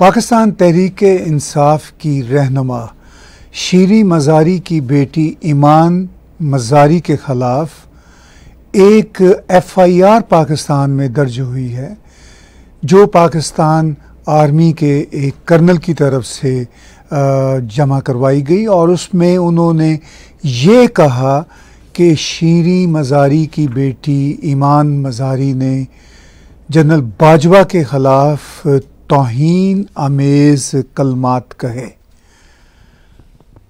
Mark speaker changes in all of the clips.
Speaker 1: पाकिस्तान तहरीक इंसाफ की रहनमा, शीरी मज़ारी की बेटी ईमान मज़ारी के ख़िलाफ़ एक एफ़आईआर पाकिस्तान में दर्ज हुई है, जो पाकिस्तान आर्मी के एक कर्नल की तरफ़ से जमा करवाई गई और उसमें उन्होंने ये कहा कि शीरी मज़ारी की बेटी ईमान मज़ारी ने जनरल बाजवा के ख़िलाफ़ तोहन आमेज़ कलमात कहे।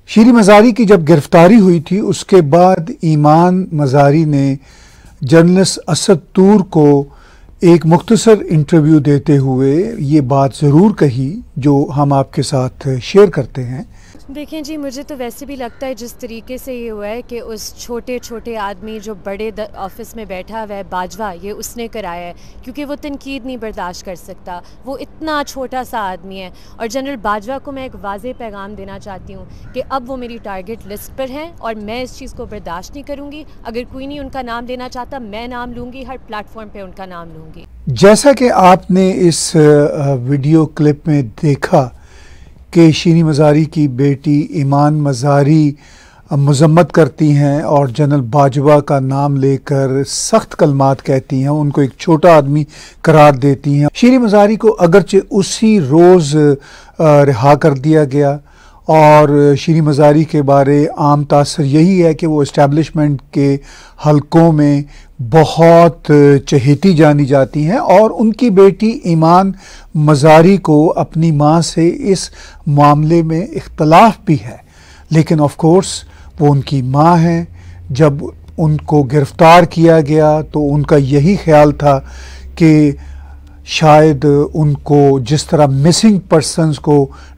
Speaker 1: शीरी मज़ारी की जब गिरफ्तारी हुई थी, उसके बाद ईमान मज़ारी ने जर्नलिस्ट असद तूर को एक मुख्तसर इंटरव्यू देते हुए ये बात ज़रूर कही, जो हम आपके साथ शेयर करते हैं।
Speaker 2: देखें जी, मुझे तो वैसे भी लगता है जिस तरीके से ये हुआ है कि उस छोटे छोटे आदमी जो बड़े ऑफ़िस में बैठा हुआ है, बाजवा, ये उसने कराया है, क्योंकि वो तनकीद नहीं बर्दाश्त कर सकता। वो इतना छोटा सा आदमी है। और जनरल बाजवा को मैं एक वाज पैगाम देना चाहती हूँ कि अब वो मेरी टारगेट लिस्ट पर हैं और मैं इस चीज़ को बर्दाश्त नहीं करूँगी। अगर कोई नहीं उनका नाम लेना चाहता, मैं नाम लूँगी, हर प्लेटफॉर्म पर उनका नाम लूँगी।
Speaker 1: जैसा कि आपने इस वीडियो क्लिप में देखा कि शीनी मज़ारी की बेटी ईमान मज़ारी मजम्मत करती हैं और जनरल बाजवा का नाम लेकर सख्त कलमात कहती हैं। उनको एक छोटा आदमी करार देती हैं। शीरी मज़ारी को अगरचे उसी रोज़ रिहा कर दिया गया। और शीरी मज़ारी के बारे आम तासर यही है कि वो इस्टेबलिशमेंट के हलकों में बहुत चहेती जानी जाती हैं और उनकी बेटी ईमान मज़ारी को अपनी माँ से इस मामले में इख्तलाफ भी है। लेकिन ऑफ़ कोर्स वो उनकी माँ हैं। जब उनको गिरफ़्तार किया गया तो उनका यही ख्याल था कि शायद उनको जिस तरह मिसिंग पर्सनस को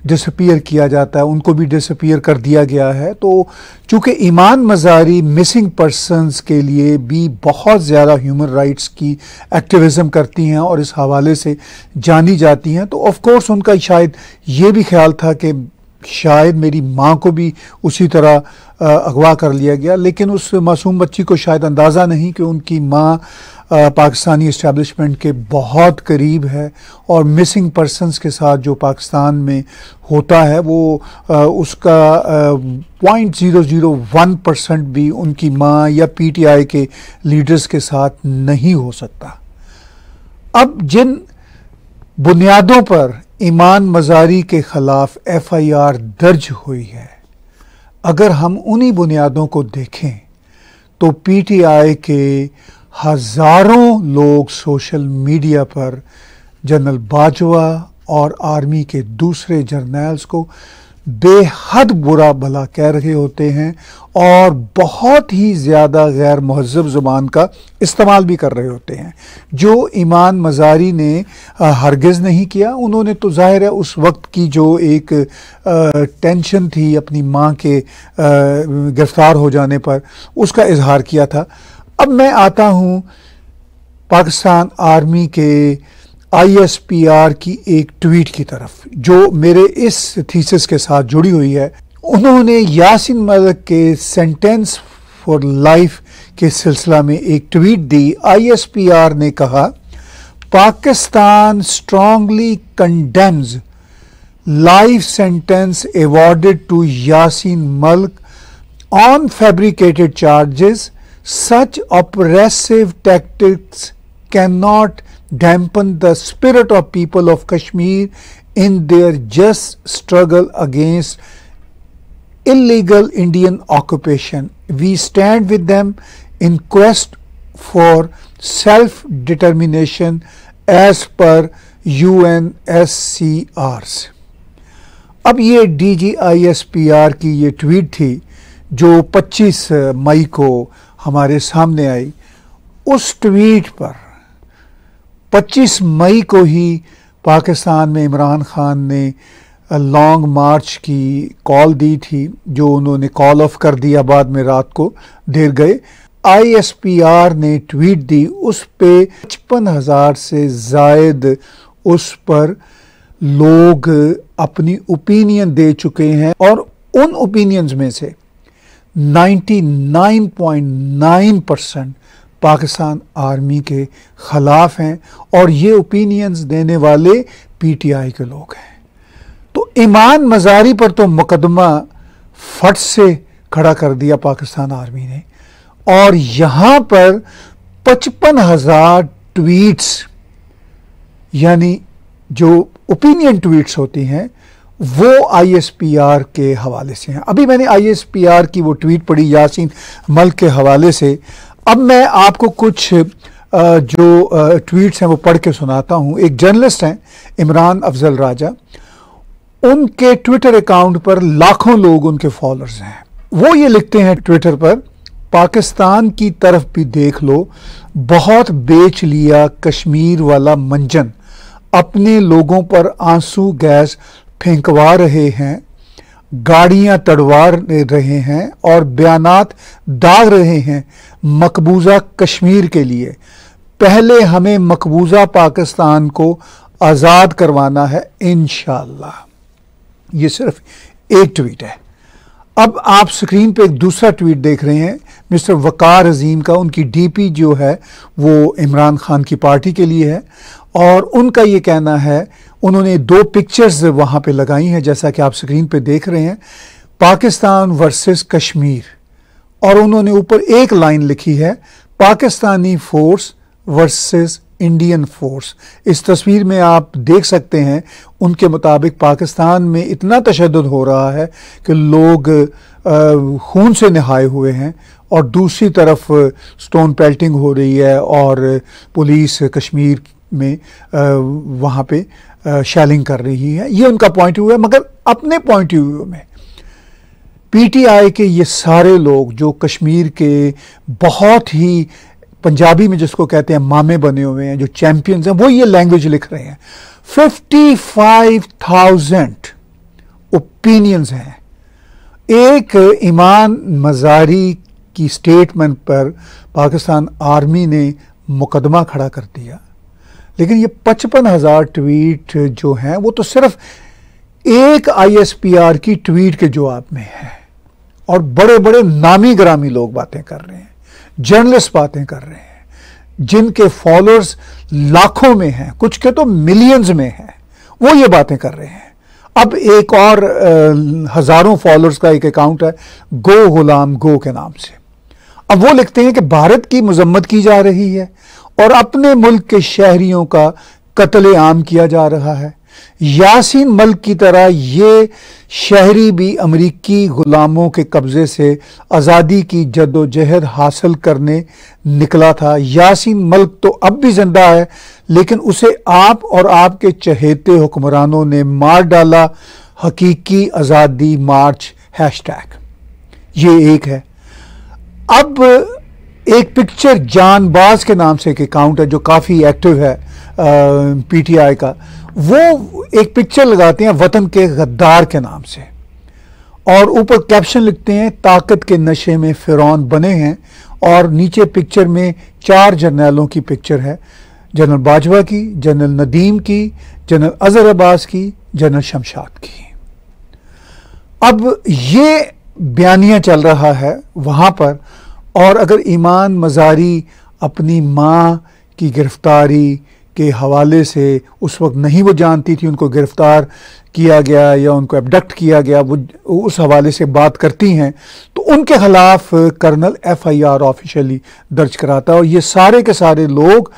Speaker 1: डिसपियर किया जाता है, उनको भी डिसपियर कर दिया गया है तो चूँकि ईमान मज़ारी मिसिंग पर्सनस के लिए भी बहुत ज़्यादा ह्यूमन राइट्स की एक्टिविज़म करती हैं और इस हवाले से जानी जाती हैं तो ऑफ़ कोर्स उनका शायद ये भी ख्याल था कि शायद मेरी माँ को भी उसी तरह अगवा कर लिया गया, लेकिन उस मासूम बच्ची को शायद अंदाज़ा नहीं कि उनकी माँ पाकिस्तानी इस्टेबलिशमेंट के बहुत करीब है और मिसिंग पर्सनस के साथ जो पाकिस्तान में होता है वो आ, उसका point zero zero one percent भी उनकी माँ या पीटीआई के लीडर्स के साथ नहीं हो सकता। अब जिन बुनियादों पर ईमान मज़ारी के ख़िलाफ़ एफ़आईआर दर्ज हुई है अगर हम उन्हीं बुनियादों को देखें तो पीटीआई के हज़ारों लोग सोशल मीडिया पर जनरल बाजवा और आर्मी के दूसरे जर्नल्स को बेहद बुरा भला कह रहे होते हैं और बहुत ही ज़्यादा गैर महजब ज़ुबान का इस्तेमाल भी कर रहे होते हैं। जो ईमान मज़ारी ने हरगज़ नहीं किया, उन्होंने तो ज़ाहिर है उस वक्त की जो एक टेंशन थी अपनी माँ के गिरफ़्तार हो जाने पर, उसका इजहार किया था। अब मैं आता हूँ पाकिस्तान आर्मी के आईएसपीआर की एक ट्वीट की तरफ़, जो मेरे इस थीसिस के साथ जुड़ी हुई है। उन्होंने यासिन मलिक के सेंटेंस फॉर लाइफ के सिलसिला में एक ट्वीट दी। आईएसपीआर ने कहा, Pakistan strongly condemns life sentence awarded to Yasin Malik on fabricated charges Such oppressive tactics cannot dampen the spirit of people of Kashmir in their just struggle against illegal Indian occupation. We stand with them in quest for self determination as per UNSCRs. अब ये D G I S P R की ये tweet थी जो 25 मई को हमारे सामने आई, उस ट्वीट पर 25 मई को ही पाकिस्तान में इमरान खान ने लॉन्ग मार्च की कॉल दी थी, जो उन्होंने कॉल ऑफ़ कर दिया बाद में रात को, देर गए। आईएसपीआर ने ट्वीट दी, उस पे पचपन हज़ार से जायद उस पर लोग अपनी ओपिनियन दे चुके हैं, और उन ओपिनियंस में से 99.9 परसेंट पाकिस्तान आर्मी के ख़िलाफ़ हैं और ये ओपिनियंस देने वाले पीटीआई के लोग हैं। तो ईमान मजारी पर तो मुकदमा फट से खड़ा कर दिया पाकिस्तान आर्मी ने। और यहाँ पर पचपन हज़ार ट्वीट्स यानी जो ओपिनियन ट्वीट्स होती हैं वो आईएसपीआर के हवाले से हैं। अभी मैंने आईएसपीआर की वो ट्वीट पढ़ी, यासीन मल्क के हवाले से। अब मैं आपको कुछ जो ट्वीट्स हैं वो पढ़ के सुनाता हूँ। एक जर्नलिस्ट हैं, इमरान अफजल राजा। उनके ट्विटर अकाउंट पर लाखों लोग उनके फॉलोअर्स हैं। वो ये लिखते हैं ट्विटर पर, पाकिस्तान की तरफ़ भी देख लो, बहुत बेच लिया कश्मीर वाला मंजन। अपने लोगों पर आँसू, गैस फेंकवा रहे हैं, गाड़ियाँ तड़वा रहे हैं और बयानात दाग रहे हैं मकबूजा कश्मीर के लिए। पहले हमें मकबूजा पाकिस्तान को आज़ाद करवाना है इन ये सिर्फ़ एक ट्वीट है। अब आप स्क्रीन पे एक दूसरा ट्वीट देख रहे हैं मिस्टर वकार अजीम का, उनकी डीपी जो है, वो इमरान खान की पार्टी के लिए है और उनका ये कहना है, उन्होंने दो पिक्चर्स वहाँ पे लगाई हैं, जैसा कि आप स्क्रीन पे देख रहे हैं, पाकिस्तान वर्सेस कश्मीर। और उन्होंने ऊपर एक लाइन लिखी है, Pakistani force versus Indian force इस तस्वीर में आप देख सकते हैं, उनके मुताबिक पाकिस्तान में इतना तशद हो रहा है कि लोग खून से नहाए हुए हैं और दूसरी तरफ़ स्टोन पेल्टिंग हो रही है और पुलिस कश्मीर में वहाँ पे शेलिंग कर रही है। ये उनका पॉइंट व्यू है, मगर अपने पॉइंट ऑफ़ व्यू में पीटीआई के ये सारे लोग जो कश्मीर के बहुत ही पंजाबी में जिसको कहते हैं मामे बने हुए हैं, जो चैंपियंस हैं वो ये लैंग्वेज लिख रहे हैं। फिफ्टी फाइव थाउज़ेंड ओपिनियंस हैं। एक ईमान मजारी की स्टेटमेंट पर पाकिस्तान आर्मी ने मुकदमा खड़ा कर दिया। लेकिन ये पचपन हज़ार ट्वीट जो हैं, वो तो सिर्फ़ एक आईएसपीआर की ट्वीट के जवाब में है। और बड़े बड़े नामी ग्रामी लोग बातें कर रहे हैं। जर्नलिस्ट बातें कर रहे हैं जिनके फॉलोअर्स लाखों में हैं कुछ के तो मिलियंस में हैं वो ये बातें कर रहे हैं। अब एक और आ, हज़ारों फॉलोअर्स का एक अकाउंट है गो गुलाम गो के नाम से। अब वो लिखते हैं कि भारत की मजम्मत की जा रही है और अपने मुल्क के शहरियों का कत्ल आम किया जा रहा है। यासीन मल्क की तरह ये शहरी भी अमरीकी गुलामों के कब्ज़े से आज़ादी की जद्दोजहद हासिल करने निकला था। यासीन मल्क तो अब भी ज़िंदा है, लेकिन उसे आप और आपके चहेते हुक्मरानों ने मार डाला। हकीकी आज़ादी मार्च हैश टैग ये एक है। अब एक पिक्चर जानबाज के नाम से एक अकाउंट है, जो काफ़ी एक्टिव है पीटीआई का। वो एक पिक्चर लगाते हैं वतन के गद्दार के नाम से। और ऊपर कैप्शन लिखते हैं, ताकत के नशे में फिरौन बने हैं। और नीचे पिक्चर में चार जर्नलों की पिक्चर है। जनरल बाजवा की, जनरल नदीम की, जनरल अजहर अब्बास की, जनरल शमशाद की। अब ये बयानिया चल रहा है वहाँ पर। और अगर ईमान मजारी अपनी माँ की गिरफ्तारी के हवाले से उस वक्त नहीं वो जानती थी, उनको गिरफ़्तार किया गया या उनको एबडक्ट किया गया, वो उस हवाले से बात करती हैं तो उनके खिलाफ कर्नल एफआईआर ऑफिशियली दर्ज कराता है। और ये सारे के सारे लोग,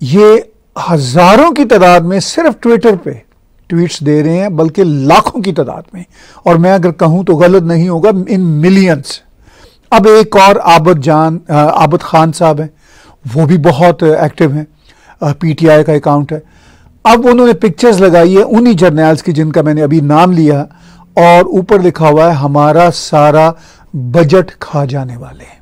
Speaker 1: ये हज़ारों की तादाद में सिर्फ़ ट्विटर पे ट्वीट्स दे रहे हैं, बल्कि लाखों की तादाद में। और मैं अगर कहूँ तो गलत नहीं होगा, इन मिलियंस अब एक और आबद जान आबद खान साहब हैं, वो भी बहुत एक्टिव हैं। पीटीआई का अकाउंट है। अब उन्होंने पिक्चर्स लगाई है उन्हीं जर्नल्स की जिनका मैंने अभी नाम लिया और ऊपर लिखा हुआ है, हमारा सारा बजट खा जाने वाले हैं।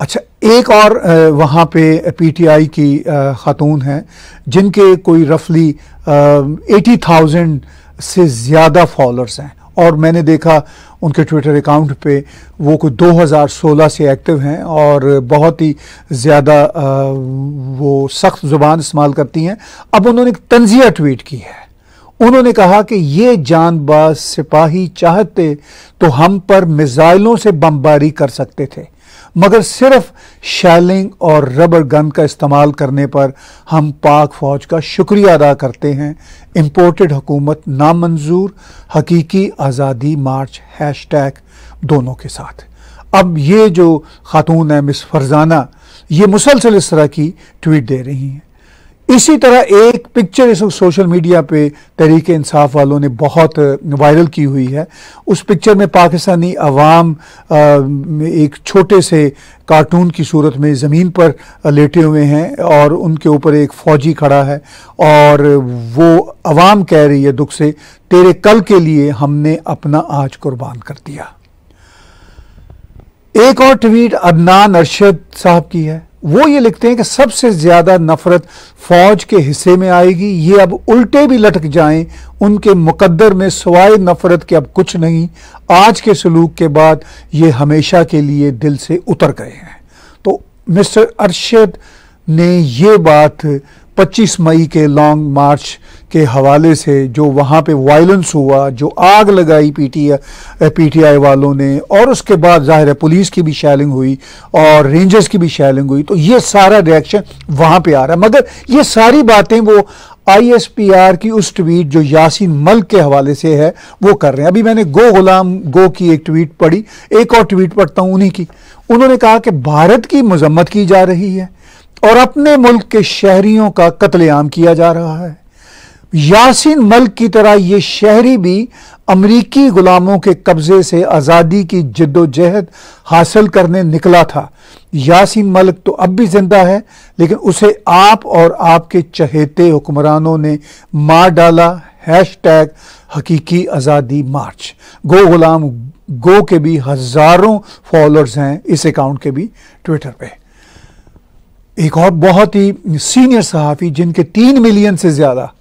Speaker 1: अच्छा एक और वहाँ पे पीटीआई की खातून हैं, जिनके कोई रफली एटी थाउज़ेंड से ज़्यादा फॉलोअर्स हैं। और मैंने देखा उनके ट्विटर अकाउंट पे वो कुछ 2016 से एक्टिव हैं और बहुत ही ज़्यादा वो सख्त ज़ुबान इस्तेमाल करती हैं। अब उन्होंने एक तंजिया ट्वीट की है। उन्होंने कहा कि ये जानबाज सिपाही चाहते तो हम पर मिज़ाइलों से बमबारी कर सकते थे। मगर सिर्फ़ शैलिंग और रबर गन का इस्तेमाल करने पर हम पाक फौज का शुक्रिया अदा करते हैं। इम्पोर्टेड हुकूमत नामंजूर, हकीकी आज़ादी मार्च हैश टैग दोनों के साथ। अब ये जो खातून है मिस फरजाना, ये मुसलसल इस तरह की ट्वीट दे रही हैं। इसी तरह एक पिक्चर इस सोशल मीडिया पे तरीके इंसाफ वालों ने बहुत वायरल की हुई है। उस पिक्चर में पाकिस्तानी अवाम एक छोटे से कार्टून की सूरत में ज़मीन पर लेटे हुए हैं और उनके ऊपर एक फ़ौजी खड़ा है और वो अवाम कह रही है, दुख से तेरे कल के लिए हमने अपना आज कुर्बान कर दिया। एक और ट्वीट अदनान अरशद साहब की है। वो ये लिखते हैं कि सबसे ज़्यादा नफरत फौज के हिस्से में आएगी। ये अब उल्टे भी लटक जाएँ। उनके मुकद्दर में सवाए नफरत के अब कुछ नहीं। आज के सलूक के बाद ये हमेशा के लिए दिल से उतर गए हैं। तो मिस्टर अरशद ने ये बात 25 मई के लॉन्ग मार्च के हवाले से जो वहाँ पे वायलेंस हुआ, जो आग लगाई पीटीआई पीटीआई वालों ने, और उसके बाद ज़ाहिर है पुलिस की भी शैलिंग हुई और रेंजर्स की भी शैलिंग हुई तो ये सारा रिएक्शन वहाँ पे आ रहा है। मगर ये सारी बातें वो आईएसपीआर की उस ट्वीट जो यासीन मल्क के हवाले से है, वो कर रहे हैं। अभी मैंने गो गुलाम गो की एक ट्वीट पढ़ी, एक और ट्वीट पढ़ता हूँ उन्हीं की। उन्होंने कहा कि भारत की मजम्मत की जा रही है। और अपने मुल्क के शहरियों का कत्लेआम किया जा रहा है। यासिन मल्क की तरह ये शहरी भी अमरीकी गुलामों के कब्जे से आज़ादी की जद्दोजहद हासिल करने निकला था। यासिन मल्क तो अब भी ज़िंदा है, लेकिन उसे आप और आपके चहेते हुक्मरानों ने मार डाला। हैश टैग हकीकी आज़ादी मार्च। गो गुलाम, गो के भी हज़ारों फॉलोअर्स हैं इस अकाउंट के भी ट्विटर पे। एक और बहुत ही सीनियर सहाफ़ी जिनके तीन मिलियन से ज़्यादा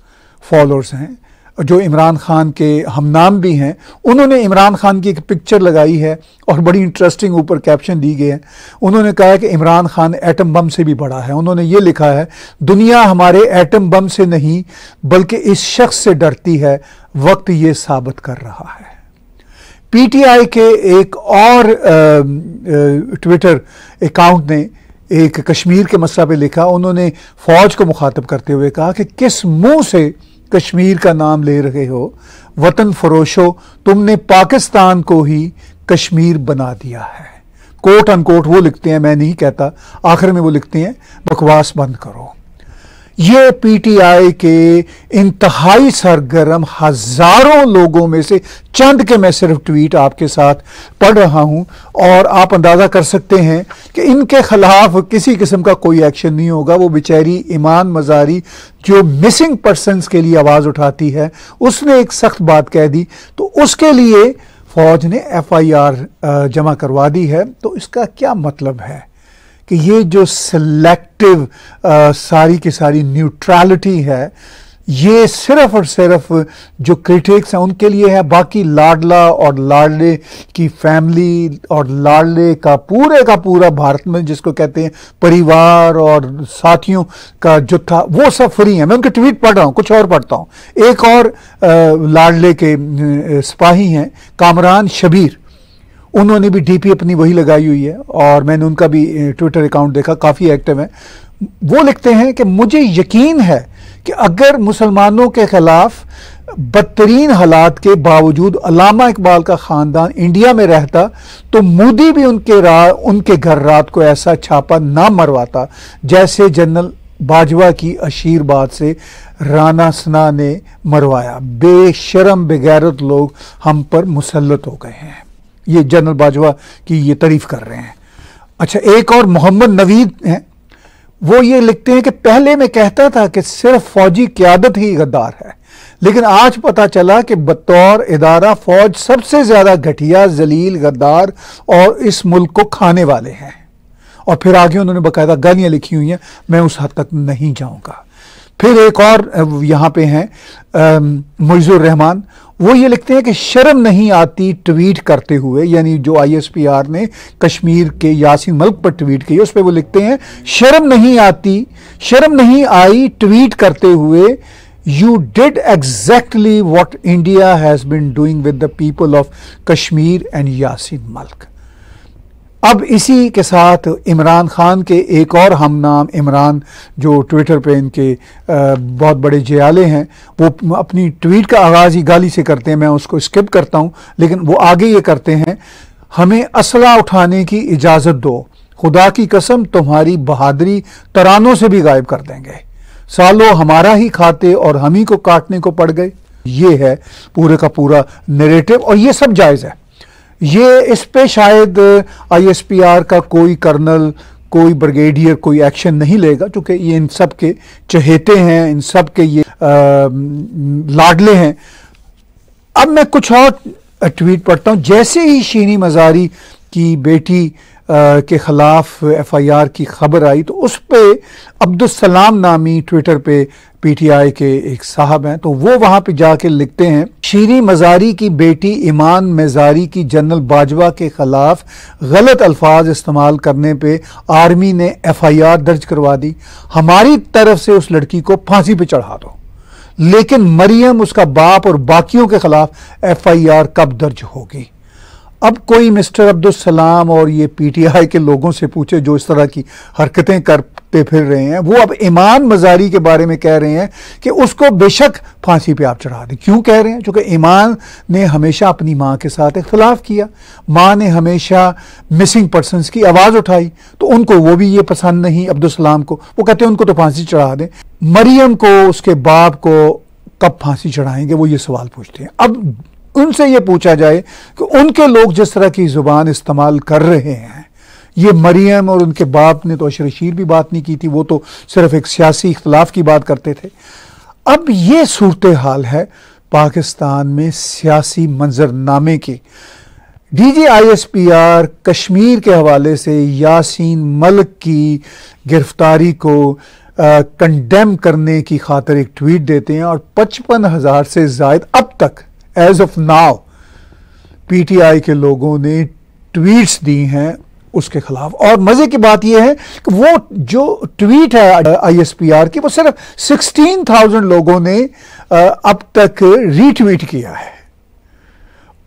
Speaker 1: फॉलोअर्स हैं जो इमरान खान के हम नाम भी हैं, उन्होंने इमरान खान की एक पिक्चर लगाई है और बड़ी इंटरेस्टिंग ऊपर कैप्शन दी गई है। उन्होंने कहा है कि इमरान खान एटम बम से भी बड़ा है। उन्होंने ये लिखा है, दुनिया हमारे एटम बम से नहीं, बल्कि इस शख्स से डरती है। वक्त ये साबित कर रहा है। पीटीआई के एक और ट्विटर अकाउंट ने एक कश्मीर के मसला पे लिखा, उन्होंने फौज को मुखातब करते हुए कहा कि किस मुँह से कश्मीर का नाम ले रहे हो? वतन फरोशो, तुमने पाकिस्तान को ही कश्मीर बना दिया है। कोट अनकोट, वो लिखते हैं, मैं नहीं कहता, आखिर में वो लिखते हैं, बकवास बंद करो। ये पीटीआई के इंतहाई सरगर्म हज़ारों लोगों में से चंद के मैं सिर्फ़ ट्वीट आपके साथ पढ़ रहा हूँ और आप अंदाज़ा कर सकते हैं कि इनके खिलाफ किसी किस्म का कोई एक्शन नहीं होगा। वो बेचारी, ईमान, मजारी, जो मिसिंग पर्सनस के लिए आवाज़ उठाती है, उसने एक सख्त बात कह दी। तो उसके लिए फौज ने एफआईआर जमा करवा दी है। तो इसका क्या मतलब है? कि ये जो सिलेक्टिव सारी की सारी न्यूट्रलिटी है, ये सिर्फ़ और सिर्फ़ जो क्रिटिक्स हैं उनके लिए है, बाकी लाडला और लाडले की फैमिली और लाडले का पूरे का पूरा भारत में जिसको कहते हैं परिवार और साथियों का जो था, वो सब फ्री है। मैं उनके ट्वीट पढ़ रहा हूँ, कुछ और पढ़ता हूँ। एक और लाडले के सिपाही हैं, कामरान शबीर। उन्होंने भी डीपी अपनी वही लगाई हुई है और मैंने उनका भी ट्विटर अकाउंट देखा, काफ़ी एक्टिव है। वो लिखते हैं कि मुझे यकीन है कि अगर मुसलमानों के खिलाफ बदतरीन हालात के बावजूद अलामा इकबाल का ख़ानदान इंडिया में रहता तो मोदी भी उनके रा, उनके घर रात को ऐसा छापा ना मरवाता, जैसे जनरल बाजवा की अशीरबाद से राना सना ने मरवाया। बेशरम, बेगैरत लोग हम पर मुसलत हो गए हैं। ये जनरल बाजवा की ये तारीफ़ कर रहे हैं। अच्छा एक और मोहम्मद नवीद हैं। वो ये लिखते हैं कि पहले मैं कहता था कि सिर्फ़ फौजी क्यादत ही गद्दार है, लेकिन आज पता चला कि बतौर इदारा फौज सबसे ज़्यादा घटिया, जलील गद्दार और इस मुल्क को खाने वाले हैं। और फिर आगे उन्होंने बकायदा गालियाँ लिखी हुई हैं, मैं उस हद तक नहीं जाऊँगा। फिर एक और यहाँ पे हैं मुजुर रहमान। वो ये लिखते हैं कि शर्म नहीं आती ट्वीट करते हुए, यानी जो आईएसपीआर ने कश्मीर के यासीन मल्क पर ट्वीट की उस पर वो लिखते हैं, शर्म नहीं आती, शर्म नहीं आई ट्वीट करते हुए you did exactly what India has been doing with the people of Kashmir and Yasin Malik अब इसी के साथ इमरान खान के एक और हम नाम इमरान, जो ट्विटर पे इनके बहुत बड़े जयाले हैं, वो अपनी ट्वीट का आगाज़ ही गाली से करते हैं, मैं उसको स्किप करता हूँ, लेकिन वो आगे ये करते हैं, हमें असला उठाने की इजाज़त दो, खुदा की कसम तुम्हारी बहादुरी तरानों से भी गायब कर देंगे। सालों हमारा ही खाते और हम ही को काटने को पड़ गए। ये है पूरे का पूरा नरेटिव और ये सब जायज़ है। ये इस पे शायद आईएसपीआर का कोई कर्नल, कोई ब्रिगेडियर, कोई एक्शन नहीं लेगा, क्योंकि ये इन सब के चहेते हैं, इन सब के ये लाडले हैं। अब मैं कुछ और ट्वीट पढ़ता हूँ। जैसे ही शीनी मजारी की बेटी के ख़िलाफ़ एफआईआर की खबर आई तो उस पर अब्दुलसलाम नामी ट्विटर पे पीटीआई के एक साहब हैं। तो वो वहाँ पे जाके लिखते हैं, शीरी मजारी की बेटी ईमान मजारी की जनरल बाजवा के खिलाफ गलत अल्फाज इस्तेमाल करने पे आर्मी ने एफआईआर दर्ज करवा दी। हमारी तरफ़ से उस लड़की को फांसी पे चढ़ा दो। लेकिन मरियम, उसका बाप और बाकियों के खिलाफ एफआईआर कब दर्ज होगी? अब कोई मिस्टर अब्दुल सलाम और ये पीटीआई के लोगों से पूछे जो इस तरह की हरकतें करते फिर रहे हैं, वो अब ईमान मजारी के बारे में कह रहे हैं कि उसको बेशक फांसी पे आप चढ़ा दें। क्यों कह रहे हैं? क्योंकि ईमान ने हमेशा अपनी माँ के साथ इख्तलाफ किया। माँ ने हमेशा मिसिंग पर्सन की आवाज़ उठाई तो उनको वो भी ये पसंद नहीं अब्दुलसलाम को। वो कहते हैं, उनको तो फांसी चढ़ा दें। मरियम को, उसके बाप को कब फांसी चढ़ाएँगे? वो ये सवाल पूछते हैं। अब उनसे ये पूछा जाए कि उनके लोग जिस तरह की ज़ुबान इस्तेमाल कर रहे हैं, ये मरियम और उनके बाप ने तो अशरशीर भी बात नहीं की थी, वो तो सिर्फ़ एक सियासी इख्तलाफ की बात करते थे। अब ये सूरत हाल है पाकिस्तान में सियासी मंजरनामे की। D G I S P R Kashmir के हवाले से यासीन मलिक की गिरफ्तारी को कंडेम करने की खातर एक ट्वीट देते हैं और पचपन हज़ार से जायद अब तक एज ऑफ़ नाउ पीटीआई के लोगों ने ट्वीट्स दी हैं उसके खिलाफ। और मज़े की बात यह है कि वो जो ट्वीट है आईएसपीआर की वो सिर्फ़ 16,000 लोगों ने अब तक रीट्वीट किया है।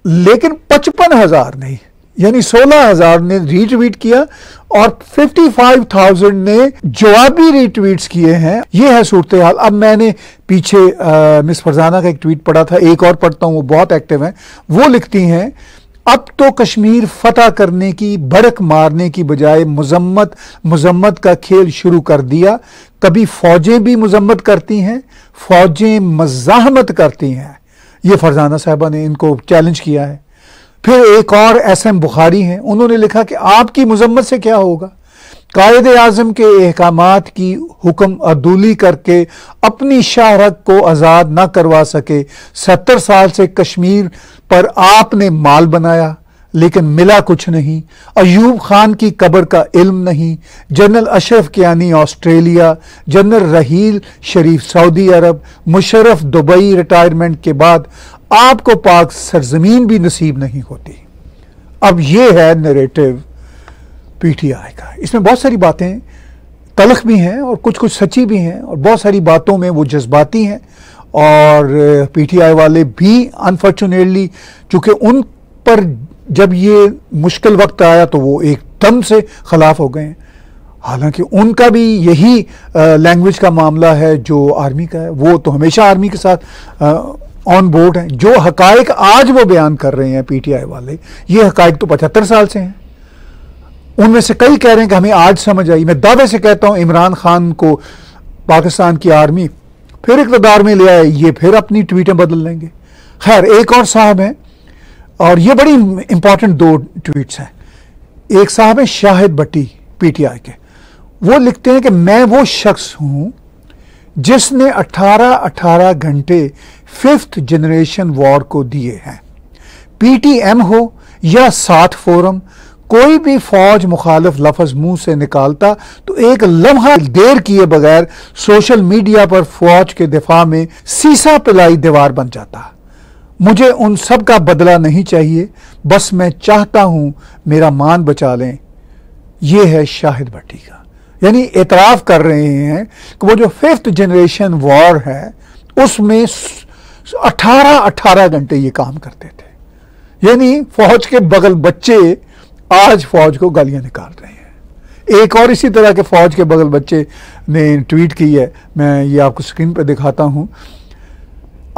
Speaker 1: लेकिन पचपन हज़ार नहीं। यानी सोलह हज़ार ने रीट्वीट किया और 55,000 ने जवाबी रीट्वीट्स किए हैं। ये है सूरत हाल। अब मैंने पीछे आ, मिस फरजाना का एक ट्वीट पढ़ा था एक और पढ़ता हूँ वो बहुत एक्टिव है। वो लिखती हैं अब तो कश्मीर फतह करने की भड़क मारने की बजाय मजम्मत मजम्मत का खेल शुरू कर दिया। कभी फौजें भी मजम्मत करती हैं फौजें मजाहमत करती हैं। ये फरजाना साहबा ने इनको चैलेंज किया है। फिर एक और एस एम बुखारी हैं। उन्होंने लिखा कि आपकी मजम्मत से क्या होगा? कायद आज़म के अहकाम की हुक्म अदूली करके अपनी शाहरक को आज़ाद न करवा सके। सत्तर साल से कश्मीर पर आपने माल बनाया, लेकिन मिला कुछ नहीं। अयूब खान की कब्र का इल्म नहीं। General Ashraf Kayani, Australia. General Raheel Sharif, Saudi Arab. Musharraf Dubai retirement के बाद आपको पाक सरजमीन भी नसीब नहीं होती। अब ये है नरेटिव पीटीआई का। इसमें बहुत सारी बातें तलख भी हैं और कुछ कुछ सच्ची भी हैं और बहुत सारी बातों में वो जज्बाती हैं और पीटीआई वाले भी अनफॉर्चुनेटली चूँकि उन पर जब ये मुश्किल वक्त आया तो वो एकदम से खिलाफ हो गए। हालाँकि उनका भी यही लैंग्वेज का मामला है जो आर्मी का है, वो तो हमेशा आर्मी के साथ ऑन बोर्ड हैं। जो हकायक आज वो बयान कर रहे हैं पीटीआई वाले, ये हकायक तो पचहत्तर साल से हैं। उनमें से कई कह रहे हैं कि हमें आज समझ आई। मैं दावे से कहता हूँ, इमरान खान को पाकिस्तान की आर्मी फिर इकतदार में ले आए, ये फिर अपनी ट्वीटें बदल लेंगे। खैर, एक और साहब हैं, और ये बड़ी इंपॉर्टेंट दो ट्वीट्स हैं। एक साहब है शाहिद भट्टी पीटीआई के। वो लिखते हैं कि मैं वो शख्स हूँ जिसने 18-18 घंटे फिफ्थ जनरेशन वॉर को दिए हैं। पीटीएम हो या साठ फोरम, कोई भी फौज मुखालिफ लफज मुँह से निकालता तो एक लम्हा देर किए बगैर सोशल मीडिया पर फौज के दिफा में सीसा पिलाई दीवार बन जाता। मुझे उन सब का बदला नहीं चाहिए, बस मैं चाहता हूँ मेरा मान बचा लें। यह है शाहिद भट्टी का। यानी एतराफ़ कर रहे हैं कि वो जो फिफ्थ जनरेशन वॉर है, उसमें 18 18 घंटे ये काम करते थे। यानी फौज के बगल बच्चे आज फौज को गालियाँ निकाल रहे हैं। एक और इसी तरह के फौज के बगल बच्चे ने ट्वीट की है। मैं ये आपको स्क्रीन पर दिखाता हूँ।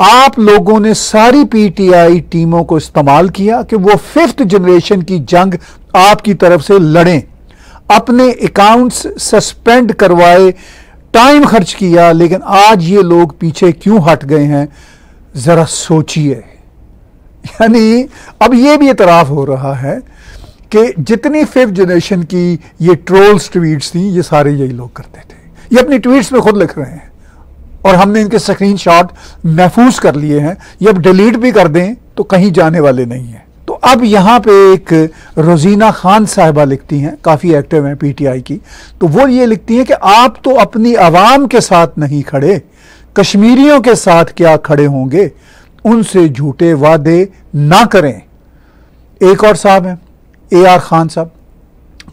Speaker 1: आप लोगों ने सारी पीटीआई टीमों को इस्तेमाल किया कि वो फिफ्थ जनरेशन की जंग आपकी तरफ़ से लड़ें। अपने अकाउंट्स सस्पेंड करवाए टाइम खर्च किया, लेकिन आज ये लोग पीछे क्यों हट गए हैं? जरा सोचिए। यानी अब ये भी इतराफ हो रहा है कि जितनी फिफ्थ जनरेशन की ये ट्रोल्स ट्वीट्स थी, ये सारे यही लोग करते थे। ये अपनी ट्वीट्स में खुद लिख रहे हैं। और हमने इनके स्क्रीन शॉट महफूज कर लिए हैं। ये अब डिलीट भी कर दें तो कहीं जाने वाले नहीं हैं। तो अब यहाँ पे एक रोजीना खान साहिबा लिखती हैं, काफ़ी एक्टिव हैं पीटीआई की। तो वो ये लिखती हैं कि आप तो अपनी आवाम के साथ नहीं खड़े। कश्मीरियों के साथ क्या खड़े होंगे, उनसे झूठे वादे ना करें। एक और साहब हैं ए आर खान साहब।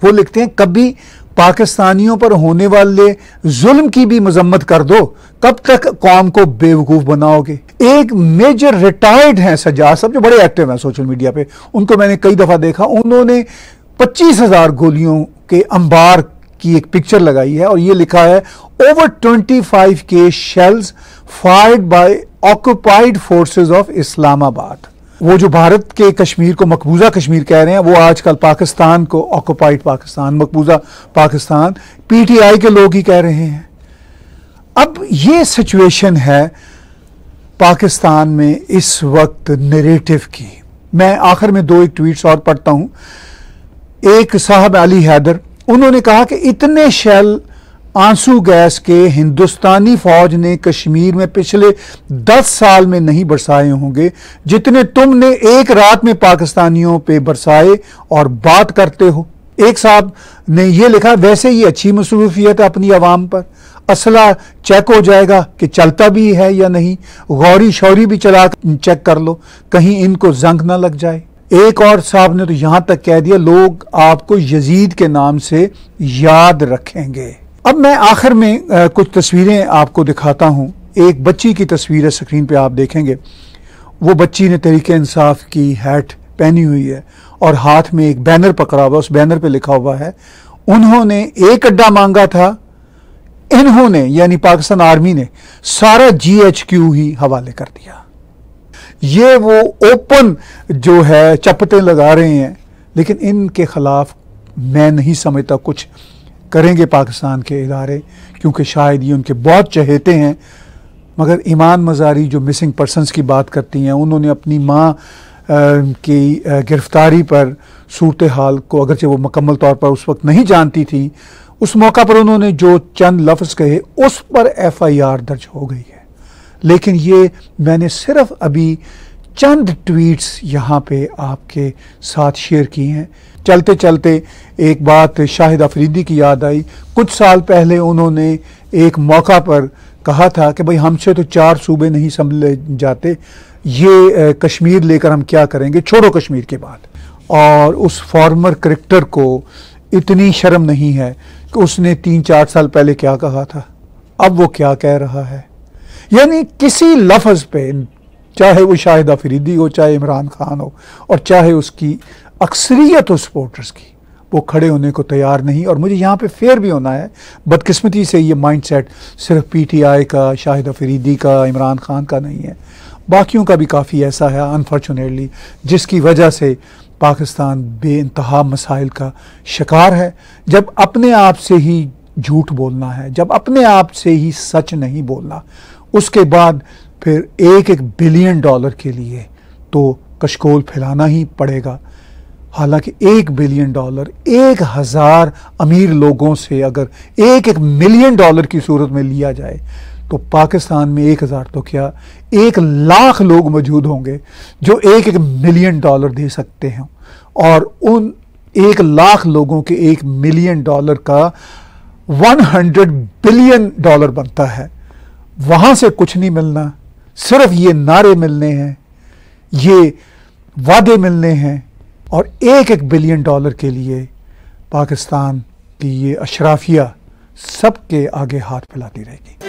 Speaker 1: वो लिखते हैं, कभी पाकिस्तानियों पर होने वाले जुल्म की भी मजम्मत कर दो कब तक कौम को बेवकूफ़ बनाओगे। एक मेजर रिटायर्ड हैं सजाद साहब, जो बड़े एक्टिव हैं सोशल मीडिया पे। उनको मैंने कई दफ़ा देखा, उन्होंने पच्चीस हज़ार गोलियों के अंबार की एक पिक्चर लगाई है और ये लिखा है ओवर ट्वेंटी फाइव के shells fired by occupied forces of Islamabad वो जो भारत के कश्मीर को मकबूजा कश्मीर कह रहे हैं, वो आजकल पाकिस्तान को ऑक्युपाइड पाकिस्तान, मकबूजा पाकिस्तान पीटीआई के लोग ही कह रहे हैं। अब ये सिचुएशन है पाकिस्तान में इस वक्त नरेटिव की। मैं आखिर में दो एक ट्वीट्स और पढ़ता हूँ। एक साहब अली हैदर उन्होंने कहा कि इतने शेल आँसू गैस के हिंदुस्तानी फौज ने कश्मीर में पिछले दस साल में नहीं बरसाए होंगे, जितने तुमने एक रात में पाकिस्तानियों पे बरसाए और बात करते हो। एक साहब ने यह लिखा, वैसे ही अच्छी मसरूफियत है अपनी आवाम पर। असला चेक हो जाएगा कि चलता भी है या नहीं। गौरी शौरी भी चला, चेक कर लो। कहीं इनको जंग ना लग जाए। एक और साहब ने तो यहाँ तक कह दिया लोग आपको यजीद के नाम से याद रखेंगे। अब मैं आखिर में आ, कुछ तस्वीरें आपको दिखाता हूँ। एक बच्ची की तस्वीर है स्क्रीन पे आप देखेंगे। वो बच्ची ने तरीके इंसाफ की हैट पहनी हुई है और हाथ में एक बैनर पकड़ा हुआ उस बैनर पे लिखा हुआ है उन्होंने एक अड्डा मांगा था इन्होंने यानी पाकिस्तान आर्मी ने सारा जीएचक्यू ही हवाले कर दिया। ये वो ओपन जो है, चपटे लगा रहे हैं। लेकिन इनके खिलाफ मैं नहीं समझता कुछ करेंगे पाकिस्तान के इदारे, क्योंकि शायद ये उनके बहुत चहेते हैं। मगर ईमान मजारी जो मिसिंग पर्सनस की बात करती हैं, उन्होंने अपनी माँ की गिरफ्तारी पर सूरत हाल को अगरचे वो मुकम्मल तौर पर उस वक्त नहीं जानती थी, उस मौका पर उन्होंने जो चंद लफ्ज़ कहे, उस पर एफ़ आई आर दर्ज हो गई है। लेकिन ये मैंने सिर्फ़ अभी चंद ट्वीट्स यहाँ पे आपके साथ शेयर की हैं। चलते चलते एक बात शाहिद अफरीदी की याद आई। कुछ साल पहले उन्होंने एक मौका पर कहा था कि भाई हमसे तो चार सूबे नहीं संभले जाते। ये कश्मीर लेकर हम क्या करेंगे? छोड़ो कश्मीर के बाद और उस फॉर्मर क्रिकेटर को इतनी शर्म नहीं है कि उसने तीन चार साल पहले क्या कहा था? अब वो क्या कह रहा है? यानी किसी लफ्ज़ पे, चाहे वो शाहिद अफरीदी हो, चाहे इमरान खान हो, और चाहे उसकी अक्सरियत हो सपोर्टर्स की, वो खड़े होने को तैयार नहीं, और मुझे यहाँ पे फेयर भी होना है। बदकिस्मती से ये माइंडसेट सिर्फ़ पीटीआई का, शाहिद अफरीदी का, इमरान खान का नहीं है। बाकियों का भी काफ़ी ऐसा है अनफॉर्चुनेटली जिसकी वजह से पाकिस्तान बेानतहा मसाइल का शिकार है। जब अपने आप से ही झूठ बोलना है, जब अपने आप से ही सच नहीं बोलना उसके बाद फिर एक एक बिलियन डॉलर के लिए तो कशकोल फैलाना ही पड़ेगा। हालाँकि एक बिलियन डॉलर, एक हज़ार अमीर लोगों से अगर एक एक मिलियन डॉलर की सूरत में लिया जाए तो पाकिस्तान में एक हज़ार तो क्या एक लाख लोग मौजूद होंगे जो एक एक मिलियन डॉलर दे सकते हैं। और उन एक लाख लोगों के एक मिलियन डॉलर का वन हंड्रेड बिलियन डॉलर बनता है। वहाँ से कुछ नहीं मिलना, सिर्फ़ ये नारे मिलने हैं, ये वादे मिलने हैं, और एक एक बिलियन डॉलर के लिए पाकिस्तान की ये अशराफिया सबके आगे हाथ फैलाती रहेगी।